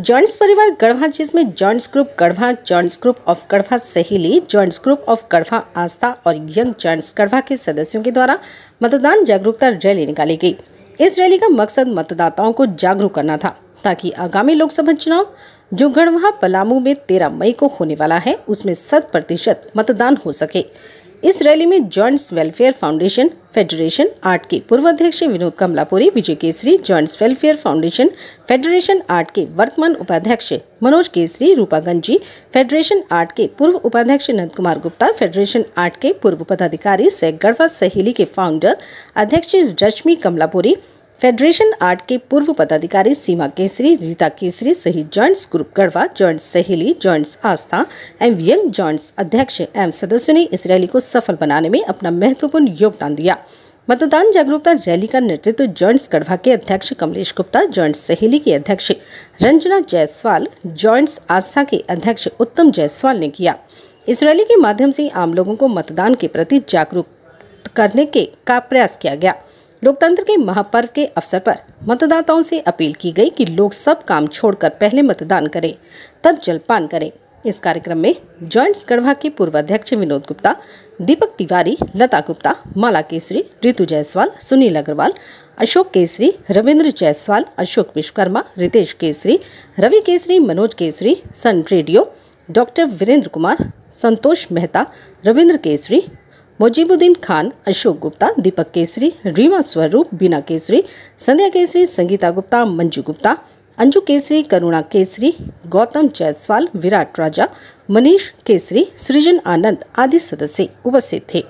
Joints परिवार गढ़वा जिसमें Giants group Garhwa, Giants group of Garhwa Saheli, Giants group of Garhwa Aastha और young joints Garhwa के सदस्यों के द्वारा मतदान जागरूकता रैली निकाली गई। इस रैली का मकसद मतदाताओं को जागरूक करना था, ताकि आगामी लोकसभा चुनाव, जो गढ़वा पलामू में तेरह मई को होने वाला है, उसमें शत प्रतिशत मतदान हो सके। इस रैली में Giants welfare foundation federation art के पूर्व अध्यक्ष Vinod Kamlapuri, Vijay Kesari, Giants welfare foundation federation art के वर्तमान उपाध्यक्ष मनोज केसरी, रूपा गंजी, फेडरेशन आर्ट के पूर्व उपाध्यक्ष नंद कुमार गुप्ता, फेडरेशन आर्ट के पूर्व पदाधिकारी सह गढ़वा, सहेली के फाउंडर अध्यक्ष रश्मि कमलापुरी फेडरेशन आर्ट के पूर्व पदाधिकारी सीमा केसरी, रीता केसरी सहित Giants group Garhwa Giants Saheli Giants Aastha एवं यंग जॉइंट्स अध्यक्ष एवं सदस्यों ने इस रैली को सफल बनाने में अपना महत्वपूर्ण योगदान दिया। मतदान जागरूकता रैली का नेतृत्व जॉइंट्स गढ़वा के अध्यक्ष कमलेश गुप्ता जॉइंट्स सहेली के अध्यक्ष रंजना जायसवाल जॉइंट्स आस्था के अध्यक्ष उत्तम जायसवाल ने किया। इस रैली के माध्यम से आम लोगों को मतदान के प्रति जागरूक करने के का प्रयास किया गया। लोकतंत्र के महापर्व के अवसर पर मतदाताओं से अपील की गई कि लोग सब काम छोड़कर पहले मतदान करें, तब जलपान करें। इस कार्यक्रम में जॉइंट्स गढ़वा के पूर्व अध्यक्ष Vinod Gupta, Deepak Tiwari, Lata Gupta, Mala Kesari Ritu Jaiswal, Sunil Agarwal, Ashok Kesari, Ravindra Jaiswal, Ashok Vishwakarma, Ritesh Kesari, Ravi Kesari, Manoj Kesari, Sun Radio, doctor Virendra Kumar, Santosh Mehta, Ravindra Kesari Mojibuddin Khan, Ashok Gupta, Deepak Kesari Reema Swaroop, Bina Kesari, संध्या केसरी, संगीता गुप्ता, मंजू गुप्ता, अंजू केसरी, करुणा केसरी, गौतम जायसवाल, विराट राजा, मनीष केसरी, सृजन आनंद आदि सदस्य उपस्थित थे।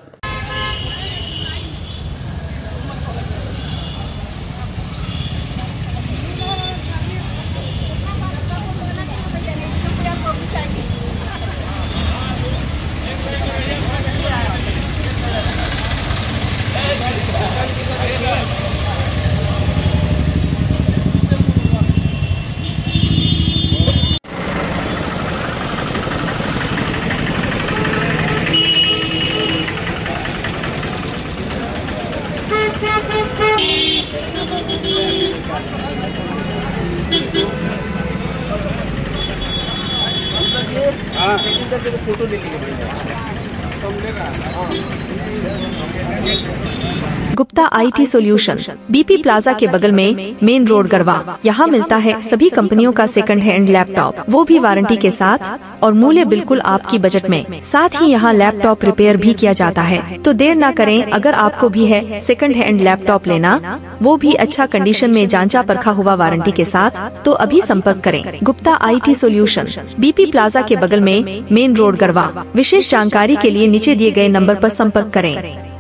Photo ले लीजिए Gupta IT solution BP plaza के बगल में मेन रोड गरवा। यहाँ मिलता है सभी कंपनियों का सेकंड हैंड लैपटॉप वो भी वारंटी के साथ और मूल्य बिल्कुल आपकी बजट में। साथ ही यहाँ लैपटॉप रिपेयर भी किया जाता है। तो देर ना करें, अगर आपको भी है सेकंड हैंड लैपटॉप लेना, वो भी अच्छा कंडीशन में जांचा परखा हुआ वारंटी के साथ तो अभी संपर्क करें। Gupta IT solution BP plaza के बगल में मेन रोड गढ़वा विशेष जानकारी के लिए नीचे दिए गए नंबर पर संपर्क करें।